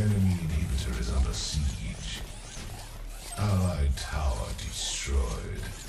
enemy inhibitor is under siege. Allied tower destroyed.